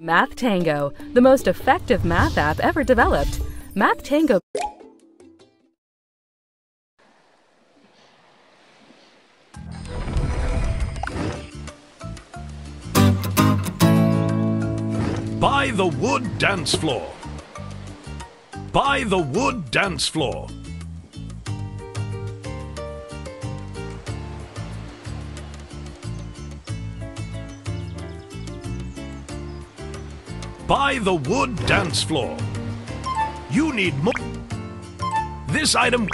Math Tango, the most effective math app ever developed. Math Tango Buy the wood dance floor. Buy the wood dance floor. Buy the wood dance floor. You need more. This item